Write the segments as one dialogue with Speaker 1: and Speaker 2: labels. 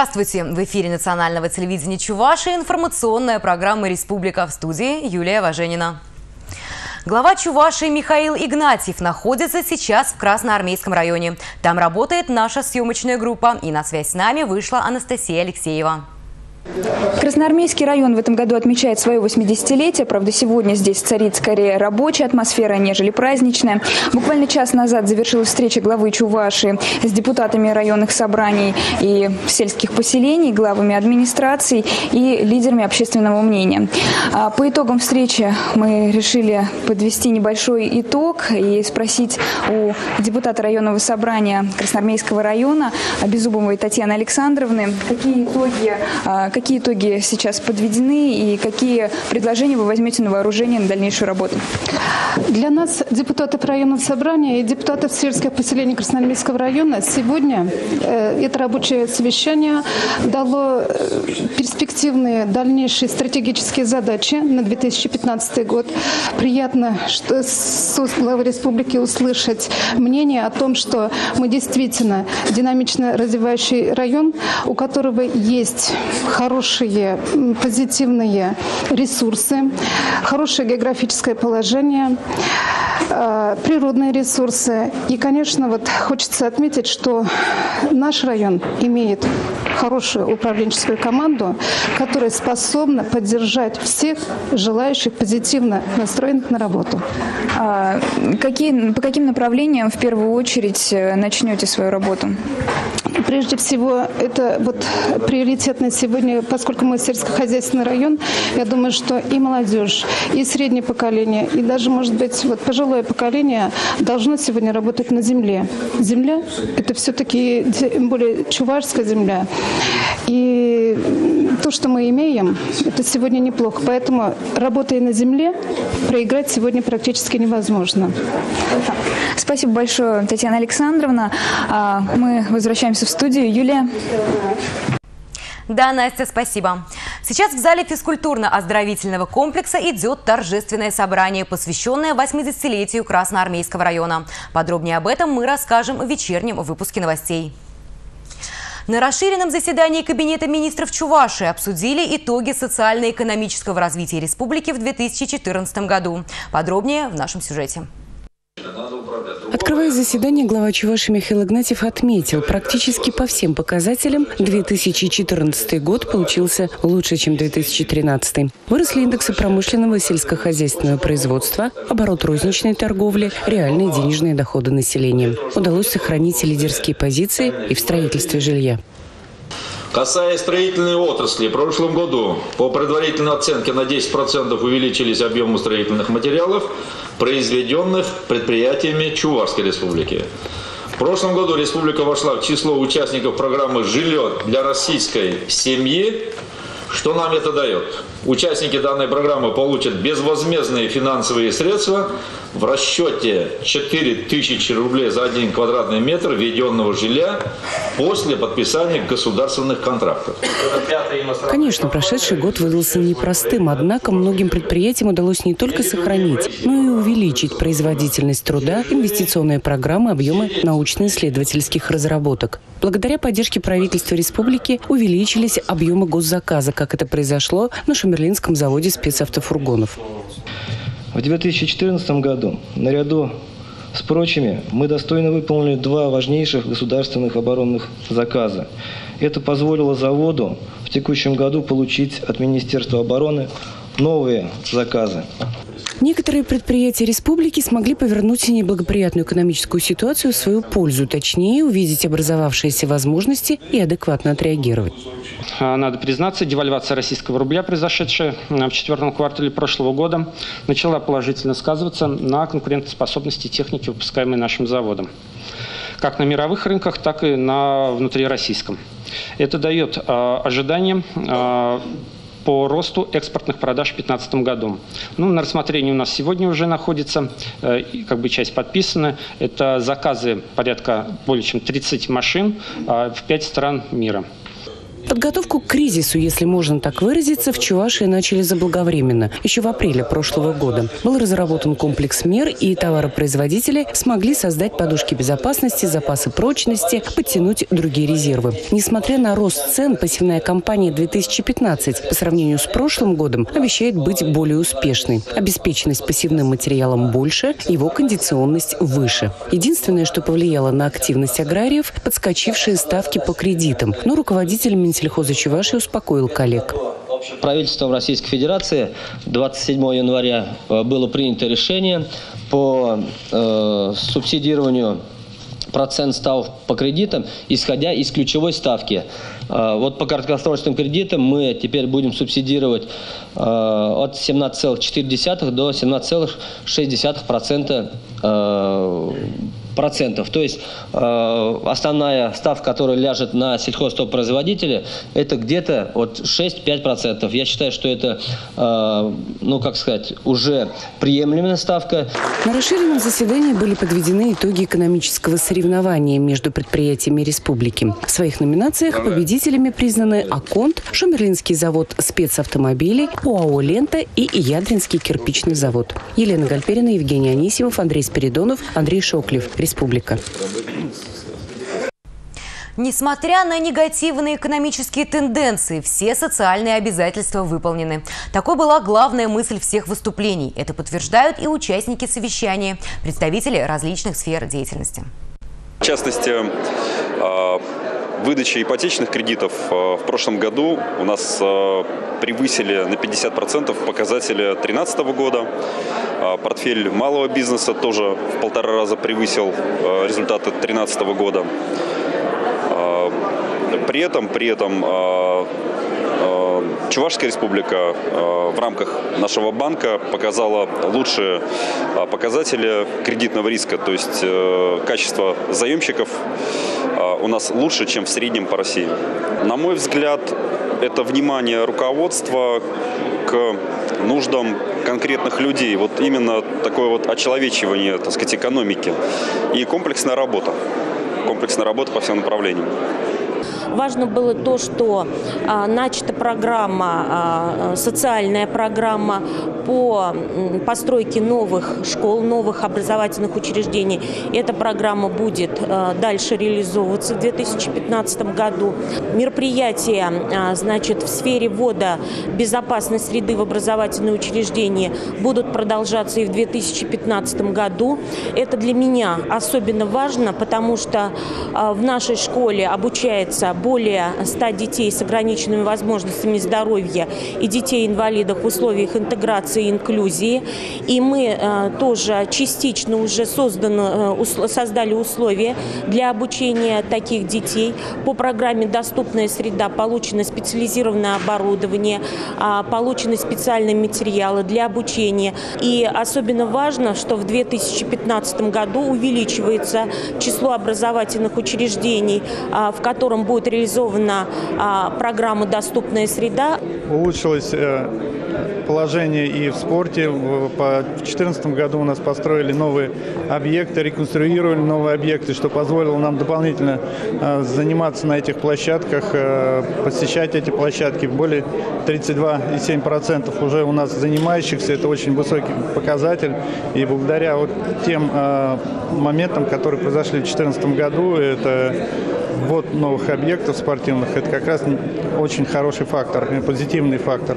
Speaker 1: Здравствуйте! В эфире национального телевидения Чуваши информационная программа «Республика» в студии Юлия Важенина. Глава Чувашии Михаил Игнатьев находится сейчас в Красноармейском районе. Там работает наша съемочная группа, и на связь с нами вышла Анастасия Алексеева.
Speaker 2: Красноармейский район в этом году отмечает свое 80-летие. Правда, сегодня здесь царит скорее рабочая атмосфера, нежели праздничная. Буквально час назад завершилась встреча главы Чуваши с депутатами районных собраний и сельских поселений, главами администраций и лидерами общественного мнения. А по итогам встречи мы решили подвести небольшой итог и спросить у депутата районного собрания Красноармейского района Безубовой Татьяны Александровны, какие итоги а, Какие итоги сейчас подведены и какие предложения вы возьмете на вооружение на дальнейшую работу?
Speaker 3: Для нас, депутатов районного собрания и депутатов сельских поселений Красноармейского района, сегодня э, это рабочее совещание дало э, перспективные дальнейшие стратегические задачи на 2015 год. Приятно, что с главы республики услышать мнение о том, что мы действительно динамично развивающий район, у которого есть хорошие, позитивные ресурсы, хорошее географическое положение, э, природные ресурсы. И, конечно, вот хочется отметить, что наш район имеет хорошую управленческую команду, которая способна поддержать всех желающих позитивно настроенных на работу.
Speaker 2: А какие, по каким направлениям в первую очередь э, начнете свою работу?
Speaker 3: Прежде всего, это вот приоритетно сегодня, поскольку мы сельскохозяйственный район, я думаю, что и молодежь, и среднее поколение, и даже, может быть, вот пожилое поколение должно сегодня работать на земле. Земля – это все-таки, более, чувашская земля. И то, что мы имеем, это сегодня неплохо. Поэтому, работая на земле, проиграть сегодня практически невозможно.
Speaker 2: Спасибо большое, Татьяна Александровна. А, мы возвращаемся в студию. Юлия.
Speaker 1: Да, Настя, спасибо. Сейчас в зале физкультурно-оздоровительного комплекса идет торжественное собрание, посвященное 80-летию Красноармейского района. Подробнее об этом мы расскажем в вечернем выпуске новостей. На расширенном заседании Кабинета министров Чуваши обсудили итоги социально-экономического развития республики в 2014 году. Подробнее в нашем сюжете.
Speaker 4: Открывая заседание, глава Чуваши Михаил Игнатьев отметил, практически по всем показателям 2014 год получился лучше, чем 2013. Выросли индексы промышленного и сельскохозяйственного производства, оборот розничной торговли, реальные денежные доходы населения. Удалось сохранить лидерские позиции и в строительстве жилья.
Speaker 5: Касаясь строительной отрасли, в прошлом году по предварительной оценке на 10% увеличились объемы строительных материалов, произведенных предприятиями Чувашской республики. В прошлом году республика вошла в число участников программы «Жилье для российской семьи». Что нам это дает? Участники данной программы получат безвозмездные финансовые средства в расчете 4000 рублей за один квадратный метр введенного жилья после подписания государственных контрактов.
Speaker 4: Конечно, прошедший год выдался непростым, однако многим предприятиям удалось не только сохранить, но и увеличить производительность труда, инвестиционные программы, объемы научно-исследовательских разработок. Благодаря поддержке правительства республики увеличились объемы госзаказа, как это произошло на Шумерлинском заводе спецавтофургонов.
Speaker 6: В 2014 году наряду с прочими мы достойно выполнили два важнейших государственных оборонных заказа. Это позволило заводу в текущем году получить от Министерства обороны новые заказы.
Speaker 4: Некоторые предприятия республики смогли повернуть неблагоприятную экономическую ситуацию в свою пользу, точнее увидеть образовавшиеся возможности и адекватно отреагировать.
Speaker 7: А, надо признаться, девальвация российского рубля, произошедшая в четвертом квартале прошлого года, начала положительно сказываться на конкурентоспособности техники, выпускаемой нашим заводом как на мировых рынках, так и на внутрироссийском. Это дает э, ожидание э, по росту экспортных продаж в 2015 году. Ну, на рассмотрении у нас сегодня уже находится, э, как бы часть подписана. Это заказы порядка более чем 30 машин э, в 5 стран мира.
Speaker 4: Подготовку к кризису, если можно так выразиться, в Чувашии начали заблаговременно. Еще в апреле прошлого года был разработан комплекс мер, и товаропроизводители смогли создать подушки безопасности, запасы прочности, подтянуть другие резервы. Несмотря на рост цен, посевная кампания 2015 по сравнению с прошлым годом обещает быть более успешной. Обеспеченность посевным материалом больше, его кондиционность выше. Единственное, что повлияло на активность аграриев – подскочившие ставки по кредитам. Но руководитель Минсельхоза Чувашии успокоил коллег.
Speaker 6: Правительством Российской Федерации 27 января э, было принято решение по э, субсидированию процент ставок по кредитам, исходя из ключевой ставки. Э, вот по краткосрочным кредитам мы теперь будем субсидировать э, от 17,4 до 17,6% процентов. То есть э, основная ставка, которая ляжет на сельхозтовпроизводителя, это где-то от 6-5 процентов. Я считаю, что это, э, ну как сказать, уже приемлемая ставка.
Speaker 4: На расширенном заседании были подведены итоги экономического соревнования между предприятиями республики. В своих номинациях победителями признаны Аконт, Шумерлинский завод спецавтомобилей, УАО «Лента» и Ядринский кирпичный завод. Елена Гальперина, Евгений Анисимов, Андрей Спиридонов, Андрей Шоклев республика.
Speaker 1: Несмотря на негативные экономические тенденции, все социальные обязательства выполнены. Такой была главная мысль всех выступлений. Это подтверждают и участники совещания, представители различных сфер деятельности.
Speaker 8: В частности, а, выдача ипотечных кредитов а, в прошлом году у нас а, превысили на 50% показатели 2013 года. А, портфель малого бизнеса тоже в полтора раза превысил результаты 2013 года. При этом, при этом Чувашская республика в рамках нашего банка показала лучшие показатели кредитного риска, то есть э, качество заемщиков у нас лучше, чем в среднем по России. На мой взгляд, это внимание руководства к нуждам конкретных людей. Вот именно такое вот очеловечивание, так сказать, экономики. И комплексная работа. Комплексная работа по всем направлениям.
Speaker 9: Важно было то, что а, начата программа, а, социальная программа по постройке новых школ, новых образовательных учреждений. Эта программа будет а, дальше реализовываться в 2015 году. Мероприятия значит, в сфере ввода безопасной среды в образовательные учреждения будут продолжаться и в 2015 году. Это для меня особенно важно, потому что в нашей школе обучается более 100 детей с ограниченными возможностями здоровья и детей-инвалидов в условиях интеграции и инклюзии. И мы э, тоже частично уже создано, э, создали условия для обучения таких детей. По программе «Доступная среда» получено специализированное оборудование, э, получены специальные материалы для обучения. И особенно важно, что в 2015 году увеличивается число образовательных учреждений, э, в котором будет реализована а, программа «Доступная среда».
Speaker 10: Улучшилось э, положение и в спорте. В 2014 году у нас построили новые объекты, реконструировали новые объекты, что позволило нам дополнительно э, заниматься на этих площадках, э, посещать эти площадки. Более 32,7% уже у нас занимающихся. Это очень высокий показатель. И благодаря вот тем моментам, которые произошли в 2014 году, это ввод новых объектов спортивных, это как раз очень хороший фактор, позитивный фактор.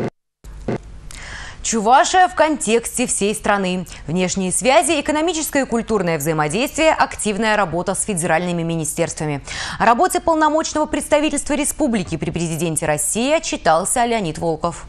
Speaker 1: Чувашия в контексте всей страны. Внешние связи, экономическое и культурное взаимодействие, активная работа с федеральными министерствами. О работе полномочного представительства республики при президенте России отчитался Леонид Волков.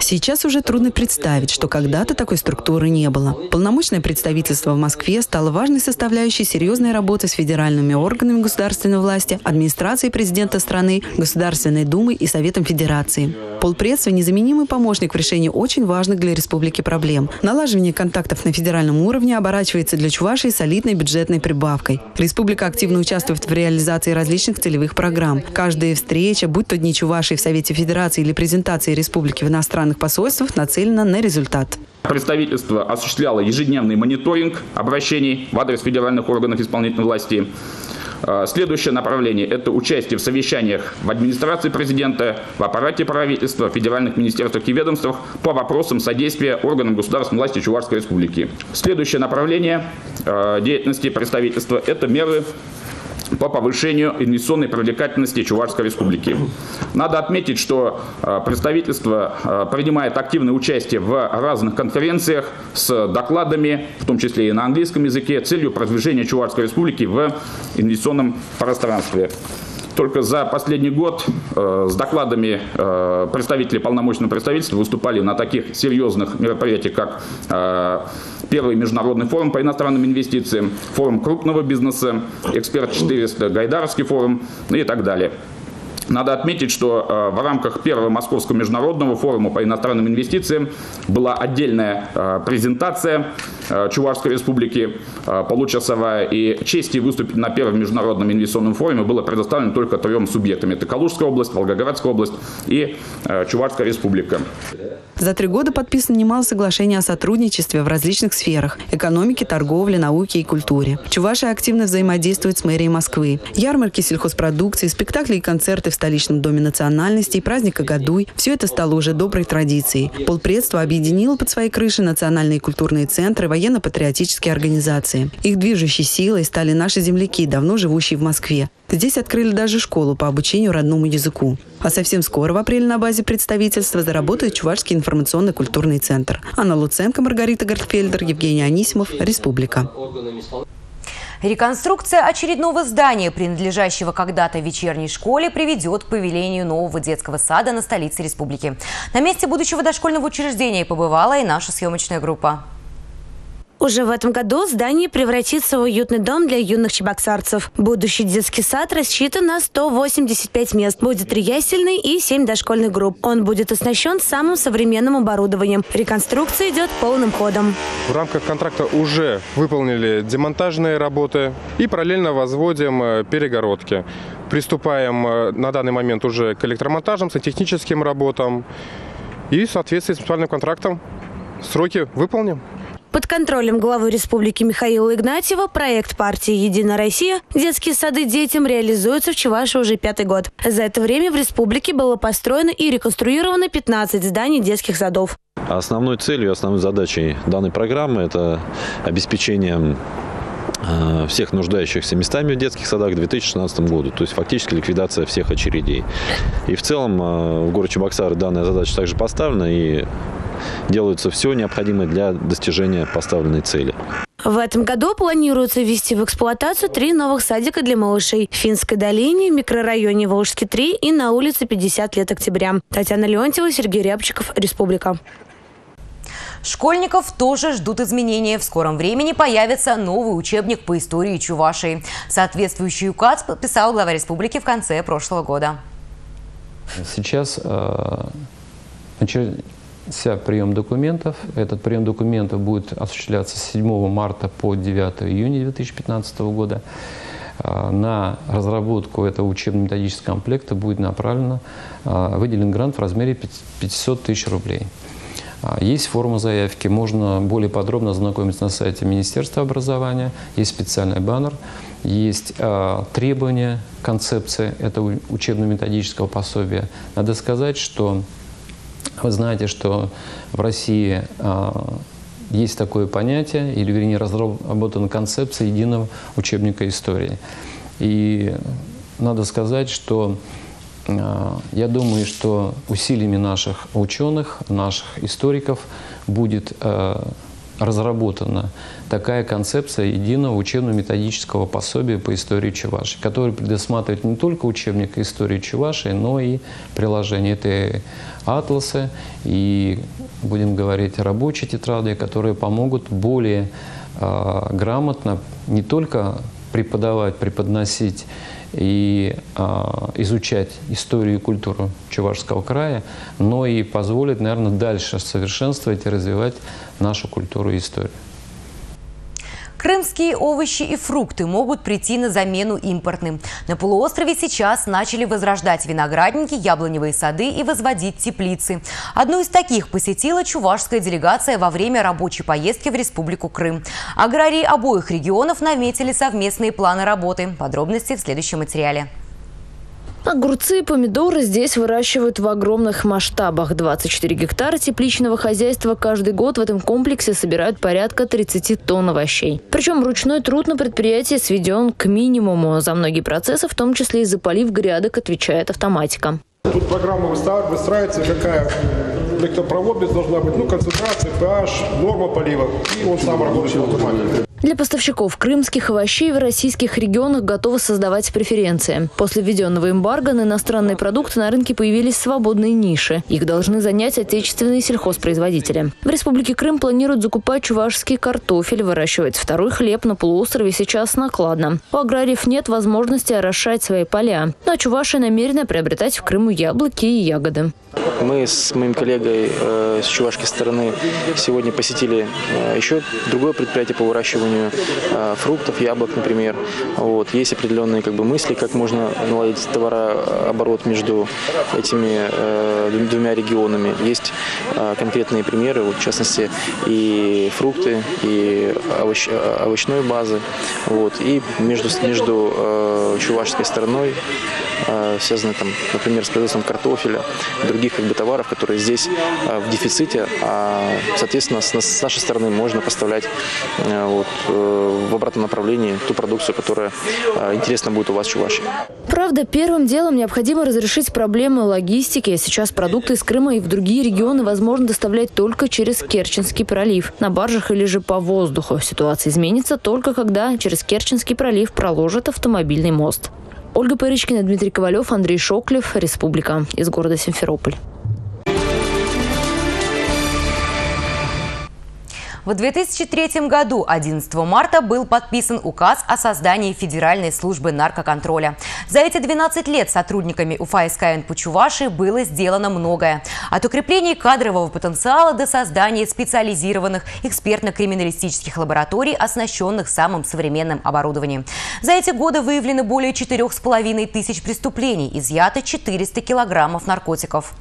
Speaker 11: Сейчас уже трудно представить, что когда-то такой структуры не было. Полномочное представительство в Москве стало важной составляющей серьезной работы с федеральными органами государственной власти, администрацией президента страны, Государственной Думой и Советом Федерации. Полпредство – незаменимый помощник в решении очень важных для республики проблем. Налаживание контактов на федеральном уровне оборачивается для Чувашии солидной бюджетной прибавкой. Республика активно участвует в реализации различных целевых программ. Каждая встреча, будь то Дни Чувашии в Совете Федерации или презентация республики в иностранных посольствах нацелена на результат.
Speaker 12: Представительство осуществляло ежедневный мониторинг обращений в адрес федеральных органов исполнительной власти, Э, следующее направление – это участие в совещаниях в администрации президента, в аппарате правительства, в федеральных министерствах и ведомствах по вопросам содействия органам государственной власти Чувашской республики. Следующее направление э, деятельности представительства – это меры по повышению инвестиционной привлекательности Чувашской республики. Надо отметить, что э, представительство э, принимает активное участие в разных конференциях с докладами, в том числе и на английском языке, целью продвижения Чувашской республики в инвестиционном пространстве. Только за последний год э, с докладами э, представители полномочного представительства выступали на таких серьезных мероприятиях, как э, Первый международный форум по иностранным инвестициям, форум крупного бизнеса, Эксперт 400, Гайдаровский форум и так далее. Надо отметить, что э, в рамках первого Московского международного форума по иностранным инвестициям была отдельная э, презентация э, Чувашской республики получасовая, и чести выступить на первом международном инвестиционном форуме было предоставлено только трем субъектам. Это Калужская область, Волгоградская область и Чувашская республика.
Speaker 11: За три года подписано немало соглашений о сотрудничестве в различных сферах – экономике, торговле, науке и культуре. Чувашия активно взаимодействует с мэрией Москвы. Ярмарки сельхозпродукции, спектакли и концерты в столичном доме национальностей, праздника Гадуй – все это стало уже доброй традицией. Полпредство объединило под своей крышей национальные культурные центры, военно-патриотические организации. Их движущей силой стали наши земляки, давно живущие в Москве. Здесь открыли даже школу по обучению родному языку. А совсем скоро в апреле на базе представительства заработает Чувашский информационно-культурный центр. Анна Луценко, Маргарита Гартфельдер, Евгений Анисимов, Республика.
Speaker 1: Реконструкция очередного здания, принадлежащего когда-то вечерней школе, приведет к повелению нового детского сада на столице республики. На месте будущего дошкольного учреждения побывала и наша съемочная группа.
Speaker 13: Уже в этом году здание превратится в уютный дом для юных чебоксарцев. Будущий детский сад рассчитан на 185 мест. Будет три ясельные и 7 дошкольных групп. Он будет оснащен самым современным оборудованием. Реконструкция идет полным ходом.
Speaker 14: В рамках контракта уже выполнили демонтажные работы и параллельно возводим э, перегородки. Приступаем э, на данный момент уже к электромонтажам, сантехническим работам и в соответствии с специальным контрактом сроки выполним.
Speaker 13: Под контролем главы республики Михаила Игнатьева проект партии «Единая Россия» «Детские сады детям» реализуется в Чувашии уже пятый год. За это время в республике было построено и реконструировано 15 зданий детских садов.
Speaker 15: Основной целью, основной задачей данной программы – это обеспечение э, всех нуждающихся местами в детских садах к 2016 году. То есть фактически ликвидация всех очередей. И в целом э, в городе Чебоксары данная задача также поставлена. И делается все необходимое для достижения поставленной цели.
Speaker 13: В этом году планируется ввести в эксплуатацию три новых садика для малышей. В Финской долине, в микрорайоне Волжский 3 и на улице 50 лет октября. Татьяна Леонтьева, Сергей Рябчиков, Республика.
Speaker 1: Школьников тоже ждут изменения. В скором времени появится новый учебник по истории Чувашии. Соответствующий указ подписал глава республики в конце прошлого года.
Speaker 16: Сейчас э, вся прием документов. Этот прием документов будет осуществляться с 7 марта по 9 июня 2015 года. А, на разработку этого учебно-методического комплекта будет направлено, а, выделен грант в размере 500 тысяч рублей. А, есть форма заявки, можно более подробно ознакомиться на сайте Министерства образования, есть специальный баннер, есть требования, концепция этого учебно-методического пособия. Надо сказать, что вы знаете, что в России а, есть такое понятие, или вернее разработана концепция единого учебника истории. И надо сказать, что а, я думаю, что усилиями наших ученых, наших историков будет а, разработана такая концепция единого учебно-методического пособия по истории Чувашии, который предусматривает не только учебник истории Чувашии, но и приложение. Это атласы и, будем говорить, рабочие тетради, которые помогут более э, грамотно не только преподавать, преподносить и э, изучать историю и культуру Чувашского края, но и позволит, наверное, дальше совершенствовать и развивать нашу культуру и историю.
Speaker 1: Крымские овощи и фрукты могут прийти на замену импортным. На полуострове сейчас начали возрождать виноградники, яблоневые сады и возводить теплицы. Одну из таких посетила чувашская делегация во время рабочей поездки в Республику Крым. Аграрии обоих регионов наметили совместные планы работы. Подробности в следующем материале.
Speaker 17: Огурцы и помидоры здесь выращивают в огромных масштабах. 24 гектара тепличного хозяйства каждый год в этом комплексе собирают порядка 30 тонн овощей. Причем ручной труд на предприятии сведен к минимуму. За многие процессы, в том числе и за полив грядок, отвечает автоматика.
Speaker 18: Тут программа выстраивается, какая электропроводность должна быть, ну, концентрация, pH, норма полива, и он сам работает автоматом.
Speaker 17: Для поставщиков крымских овощей в российских регионах готовы создавать преференции. После введенного эмбарго на иностранные продукты на рынке появились свободные ниши. Их должны занять отечественные сельхозпроизводители. В Республике Крым планируют закупать чувашский картофель, выращивать второй хлеб на полуострове сейчас накладно. У аграриев нет возможности орошать свои поля. Но чуваши намерены приобретать в Крыму яблоки и ягоды.
Speaker 19: Мы с моим коллегой э, с чувашской стороны сегодня посетили э, еще другое предприятие по выращиванию э, фруктов, яблок, например. Вот. Есть определенные как бы, мысли, как можно наладить товарооборот между этими двумя регионами. Есть конкретные примеры, вот, в частности, и фрукты, и овощ, овощной базы. Вот. И между, между чувашской стороной э, связаны, там, например, с производством картофеля, других как бы, товаров, которые здесь э, в дефиците, а, соответственно, с, с нашей стороны можно поставлять э, вот, в обратном направлении ту продукцию, которая интересна будет у вас в Чувашии.
Speaker 17: Правда, первым делом необходимо разрешить проблемы логистики. Сейчас продукты из Крыма и в другие регионы возможно доставлять только через Керченский пролив, на баржах или же по воздуху. Ситуация изменится только когда через Керченский пролив проложат автомобильный мост. Ольга Пыричкина, Дмитрий Ковалев, Андрей Шоклев, Республика из города Симферополь.
Speaker 1: В 2003 году, 11 марта, был подписан указ о создании Федеральной службы наркоконтроля. За эти 12 лет сотрудниками УФА СКН по Чувашии было сделано многое. От укрепления кадрового потенциала до создания специализированных экспертно-криминалистических лабораторий, оснащенных самым современным оборудованием. За эти годы выявлено более 4,5 тысяч преступлений, изъято 400 килограммов наркотиков.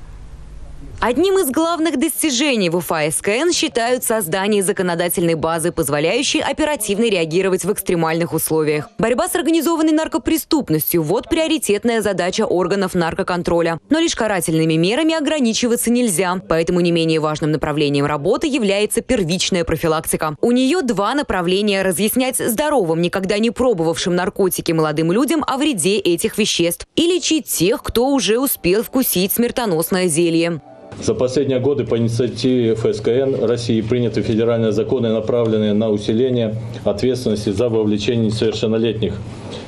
Speaker 1: Одним из главных достижений в УФА СКН считают создание законодательной базы, позволяющей оперативно реагировать в экстремальных условиях. Борьба с организованной наркопреступностью – вот приоритетная задача органов наркоконтроля. Но лишь карательными мерами ограничиваться нельзя. Поэтому не менее важным направлением работы является первичная профилактика. У нее два направления – разъяснять здоровым, никогда не пробовавшим наркотики молодым людям о вреде этих веществ и лечить тех, кто уже успел вкусить смертоносное зелье.
Speaker 20: За последние годы по инициативе ФСКН России приняты федеральные законы, направленные на усиление ответственности за вовлечение несовершеннолетних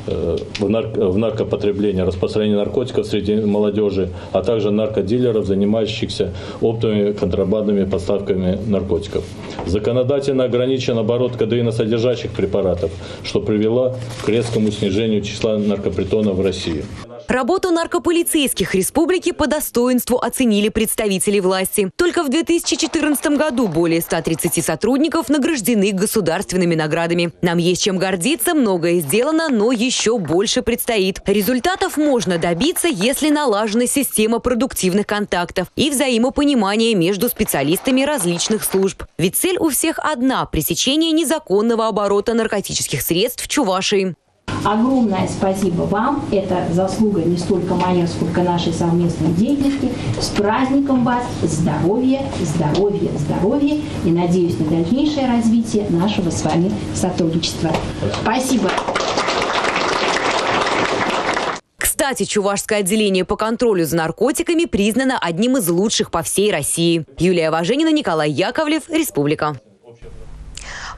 Speaker 20: э, в, нарк в наркопотребление, распространение наркотиков среди молодежи, а также наркодилеров, занимающихся оптовыми контрабандными поставками наркотиков. Законодательно ограничен оборот кадеиносодержащих препаратов, что привело к резкому снижению числа наркопритонов в России.
Speaker 1: Работу наркополицейских республики по достоинству оценили представители власти. Только в 2014 году более 130 сотрудников награждены государственными наградами. Нам есть чем гордиться, многое сделано, но еще больше предстоит. Результатов можно добиться, если налажена система продуктивных контактов и взаимопонимания между специалистами различных служб. Ведь цель у всех одна – пресечение незаконного оборота наркотических средств в Чувашии.
Speaker 21: Огромное спасибо вам. Это заслуга не столько моя, сколько нашей совместной деятельности. С праздником вас! Здоровья, здоровья, здоровья. И надеюсь на дальнейшее развитие нашего с вами сотрудничества. Спасибо.
Speaker 1: Кстати, Чувашское отделение по контролю за наркотиками признано одним из лучших по всей России. Юлия Важенина, Николай Яковлев, Республика.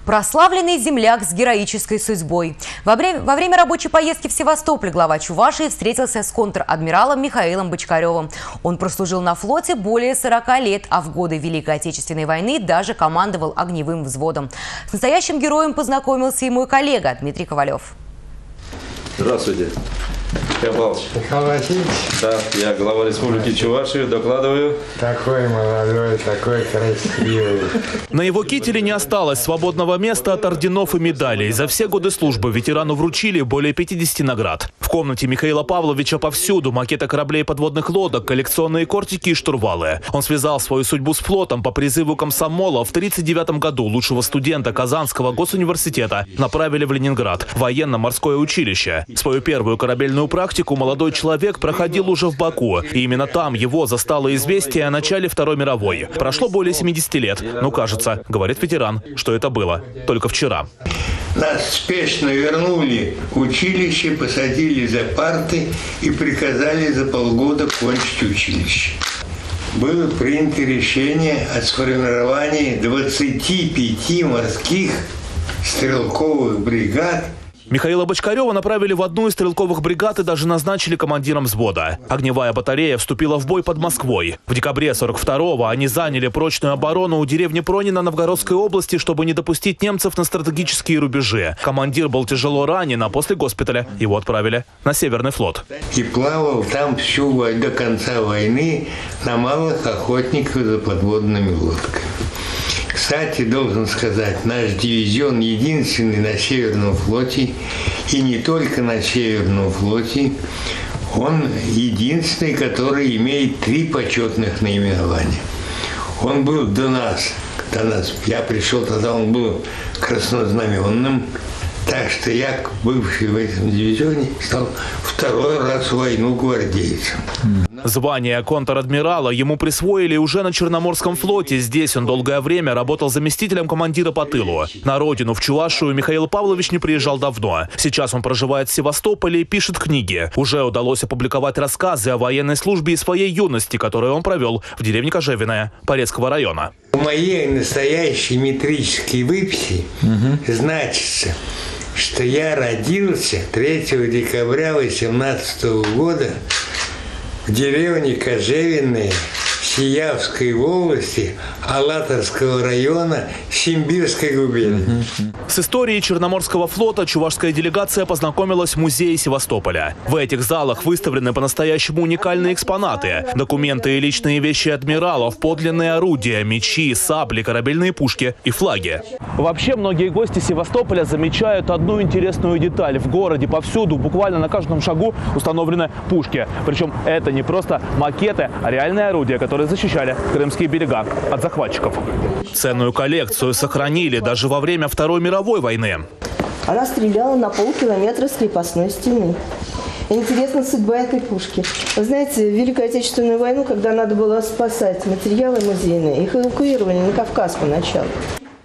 Speaker 1: Прославленный земляк с героической судьбой. Во время, во время рабочей поездки в Севастополь глава Чувашии встретился с контр-адмиралом Михаилом Бочкаревым. Он прослужил на флоте более 40 лет, а в годы Великой Отечественной войны даже командовал огневым взводом. С настоящим героем познакомился и мой коллега Дмитрий Ковалев.
Speaker 22: Здравствуйте.
Speaker 5: Михаил Павлович.
Speaker 23: Михаил Васильевич.
Speaker 5: Да, я глава Республики Чувашия, докладываю.
Speaker 23: Такой молодой, такой красивый.
Speaker 22: На его кителе не осталось свободного места от орденов и медалей. За все годы службы ветерану вручили более 50 наград. В комнате Михаила Павловича повсюду макеты кораблей подводных лодок, коллекционные кортики и штурвалы. Он связал свою судьбу с флотом по призыву комсомола. В 1939 году лучшего студента Казанского госуниверситета направили в Ленинград, военно-морское училище. Свою первую корабельную практику молодой человек проходил уже в Баку. И именно там его застало известие о начале Второй мировой. Прошло более 70 лет. Но кажется, говорит ветеран, что это было только вчера.
Speaker 23: Нас спешно вернули в училище, посадили за парты и приказали за полгода кончить училище. Было принято решение о сформировании 25 морских стрелковых бригад
Speaker 22: Михаила Бочкарева направили в одну из стрелковых бригад и даже назначили командиром взвода. Огневая батарея вступила в бой под Москвой. В декабре 42-го они заняли прочную оборону у деревни Пронина Новгородской области, чтобы не допустить немцев на стратегические рубежи. Командир был тяжело ранен, а после госпиталя его отправили на Северный флот.
Speaker 23: И плавал там всю до конца войны на малых охотниках за подводными лодками. Кстати, должен сказать, наш дивизион единственный на Северном флоте, и не только на Северном флоте, он единственный, который имеет три почетных наименования. Он был до нас, до нас, я пришел тогда, он был краснознаменным, так что я, бывший в этом дивизионе, стал второй раз в войну гвардейцем.
Speaker 22: Звание контр-адмирала ему присвоили уже на Черноморском флоте. Здесь он долгое время работал заместителем командира по тылу. На родину, в Чувашию, Михаил Павлович не приезжал давно. Сейчас он проживает в Севастополе и пишет книги. Уже удалось опубликовать рассказы о военной службе и своей юности, которую он провел в деревне Кожевиная Порецкого района.
Speaker 23: В моей настоящей метрической выписи угу. значится, что я родился 3 декабря 18 года в деревне Кожевенные Сиявской области Алатовского района Симбирской губернии.
Speaker 22: С историей Черноморского флота чувашская делегация познакомилась в музее Севастополя. В этих залах выставлены по-настоящему уникальные экспонаты. Документы и личные вещи адмиралов, подлинные орудия, мечи, сабли, корабельные пушки и флаги. Вообще, многие гости Севастополя замечают одну интересную деталь. В городе повсюду, буквально на каждом шагу установлены пушки. Причем это не просто макеты, а реальные орудия, которые которые защищали крымские берега от захватчиков. Ценную коллекцию сохранили даже во время Второй мировой войны.
Speaker 24: Она стреляла на полкилометра с крепостной стены. Интересна судьба этой пушки. Вы знаете, в Великую Отечественную войну, когда надо было спасать материалы музейные, их эвакуировали на Кавказ поначалу.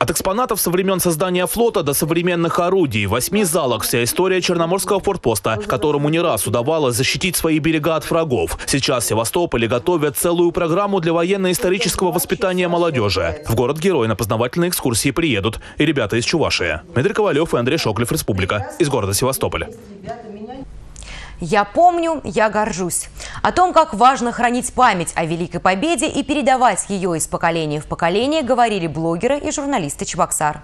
Speaker 22: От экспонатов со времен создания флота до современных орудий, восьми залах вся история Черноморского фортпоста, которому не раз удавалось защитить свои берега от врагов. Сейчас в Севастополе готовят целую программу для военно-исторического воспитания молодежи. В город-герой на познавательные экскурсии приедут и ребята из Чувашии. Дмитрий Ковалев и Андрей Шоклев, Республика, из города Севастополя.
Speaker 1: Я помню, я горжусь. О том, как важно хранить память о Великой Победе и передавать ее из поколения в поколение, говорили блогеры и журналисты Чебоксар.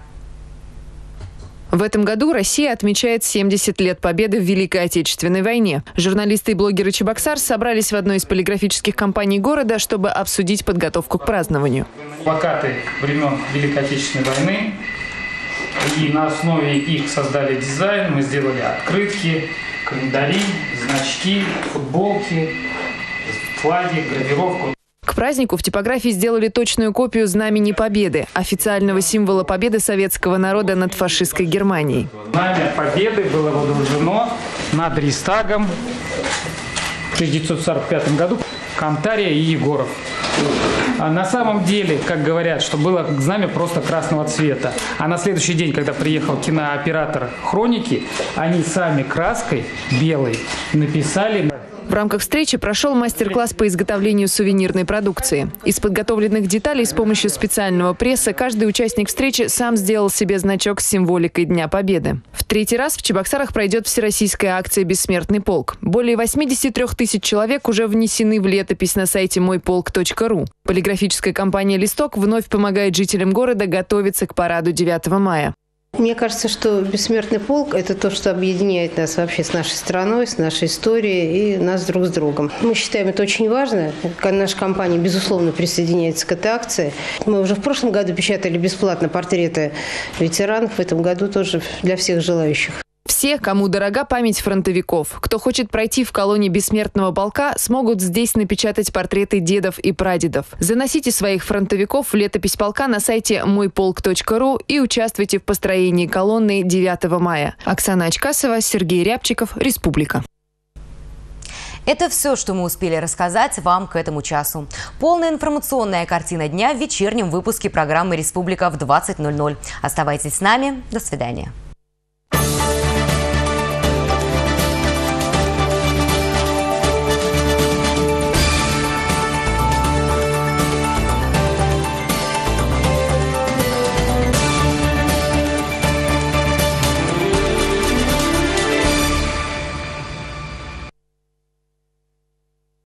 Speaker 25: В этом году Россия отмечает 70 лет победы в Великой Отечественной войне. Журналисты и блогеры Чебоксар собрались в одной из полиграфических компаний города, чтобы обсудить подготовку к празднованию.
Speaker 26: Плакаты времен Великой Отечественной войны. И на основе их создали дизайн, мы сделали открытки, календари, значки, футболки, флаги, гравировку.
Speaker 25: К празднику в типографии сделали точную копию Знамени Победы, официального символа победы советского народа над фашистской Германией.
Speaker 26: Знамя Победы было водружено над Рейстагом в 1945 году Кантария и Егоров. А на самом деле, как говорят, что было знамя просто красного цвета. А на следующий день, когда приехал кинооператор «Хроники», они сами краской белой написали
Speaker 25: в рамках встречи прошел мастер-класс по изготовлению сувенирной продукции. Из подготовленных деталей с помощью специального пресса каждый участник встречи сам сделал себе значок с символикой Дня Победы. В третий раз в Чебоксарах пройдет всероссийская акция «Бессмертный полк». Более 83 тысяч человек уже внесены в летопись на сайте мойполк.ру. Полиграфическая компания «Листок» вновь помогает жителям города готовиться к параду 9 мая.
Speaker 27: Мне кажется, что бессмертный полк – это то, что объединяет нас вообще с нашей страной, с нашей историей и нас друг с другом. Мы считаем это очень важно. Наша компания, безусловно, присоединяется к этой акции. Мы уже в прошлом году печатали бесплатно портреты ветеранов, в этом году тоже для всех желающих.
Speaker 25: Все, кому дорога память фронтовиков, кто хочет пройти в колонии бессмертного полка, смогут здесь напечатать портреты дедов и прадедов. Заносите своих фронтовиков в летопись полка на сайте мойполк.ру и участвуйте в построении колонны 9 мая. Оксана Очкасова, Сергей Рябчиков, Республика.
Speaker 1: Это все, что мы успели рассказать вам к этому часу. Полная информационная картина дня в вечернем выпуске программы «Республика» в 20.00. Оставайтесь с нами. До свидания.